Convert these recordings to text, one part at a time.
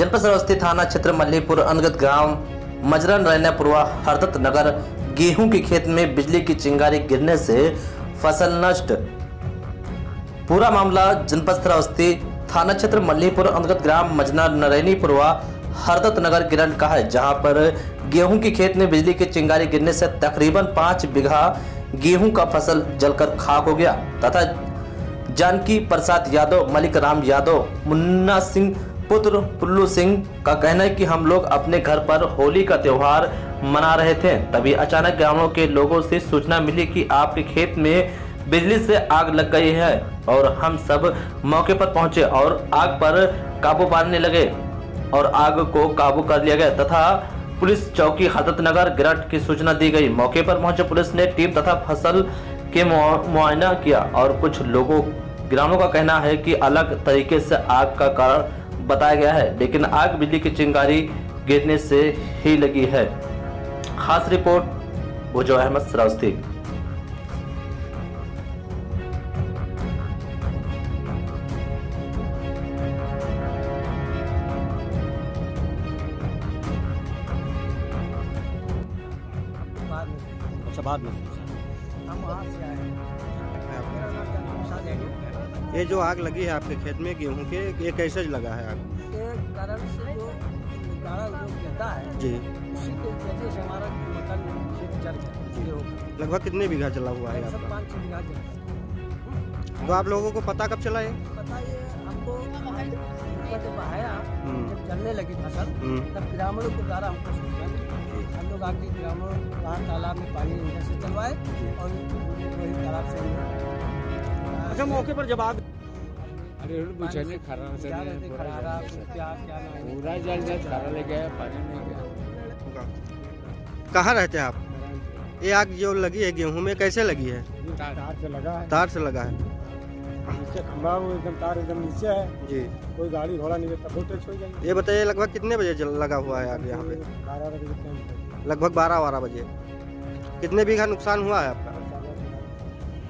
जनपद श्रावस्ती थाना क्षेत्र मल्लीपुर अंतर्गत ग्राम मजरा नरैनापुरवा हरदत्त नगर गेहूँ के खेत में बिजली की चिंगारी गिरने से फ़सल नष्ट। पूरा मामला जनपद श्रावस्ती थाना क्षेत्र मल्लीपुर अंतर्गत ग्राम मजना नरैनीपुरवा हरदत्त नगर गिरन का है, जहाँ पर गेहूँ के खेत में बिजली की चिंगारी गिरने से तकरीबन पाँच बीघा गेहूँ का फ़सल जलकर खाक हो गया। तथा जानकी प्रसाद यादव, मलिक राम यादव, मुन्ना सिंह पुत्र पुल्लू सिंह का कहना है कि हम लोग अपने घर पर होली का त्योहार मना रहे थे। तभी अचानक ग्रामीणों के लोगों से सूचना मिली कि आपके खेत में बिजली से आग लग गई है और हम सब मौके पर पहुँचे और आग पर काबू पाने लगे और आग को काबू कर लिया गया तथा पुलिस चौकी हदत नगर गिरट की सूचना दी गई। मौके पर पहुँचे पुलिस ने टीम तथा फ़सल के मुआ- मुआयना किया और कुछ लोगों ग्रामीणों का कहना है कि अलग तरीके से आग का कारण बताया गया है, लेकिन आग बिजली की चिंगारी गिरने से ही लगी है। खास रिपोर्ट भुजो अहमद में अच्छा बाद में हम वहाँ से आए मेरा नाम ये जो आग लगी है आपके खेत में गेहूँ के ये कैसे लगा है आग? कारण से जो गाड़ा है जी। उसी के वजह से हमारा मकान खेत जल गया ये हो गया लगभग कितने बीघा जला हुआ है आपका पाँच छः बीघा जल तो आप लोगों को पता कब चला ये? हमको जब आया हम्म। जब जलने लगी फ़सल हम्म, तब ग्रामीणों के द्वारा हमको हम लोग आके ग्रामीणों वहाँ तालाब में पानी से चलवाए और वही तालाब से अच्छा मौके पर जवाब अरे पूछा नहीं खरा पूरा जल जल। खरा ले गया पानी नहीं गया। कहाँ रहते हैं आप? ये आग जो लगी है गेहूँ में कैसे लगी है? तार। से लगा है। तार से लगा है। नीचे खंभा एकदम तार एकदम नीचे है। जी। कोई गाड़ी घोड़ा नहीं रहता हो जाएगी ये बताइए लगभग कितने बजे लगा हुआ है आग यहाँ पे? बारह बजे पे। लगभग बारह बारह बजे। कितने बीघा नुकसान हुआ है आपका?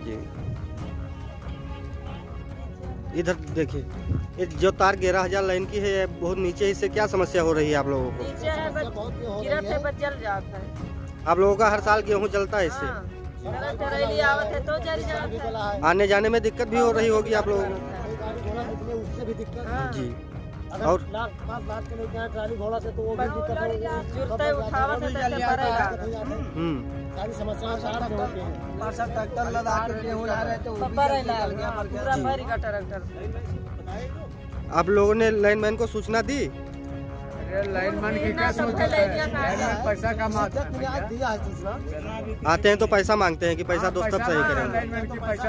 जी। इधर देखिए। ये जो तार ग्यारह हज़ार लाइन की है बहुत नीचे इससे क्या समस्या हो रही है आप लोगों को? नीचे है बस गिरत है बस जल जाता है। आप लोगों का हर साल गेहूँ चलता है इससे? हाँ है है तो है। आने जाने में दिक्कत भी हो रही होगी आप लोगों को? दिक्कत हाँ। जी। और लाख पाँच लाख के लेके आए ट्राली घोड़ा से तो वो भी दिक्कत हम्म। सारी समस्याएँ सारा से होती हैं। ट्रैक्टर के रहे। पूरा भरी का ट्रैक्टर। आप लोगों ने लाइन मैन को सूचना दी? पैसा कमाता है है आते हैं तो पैसा मांगते हैं कि पैसा दोस्त सब सही करेंगे। पैसा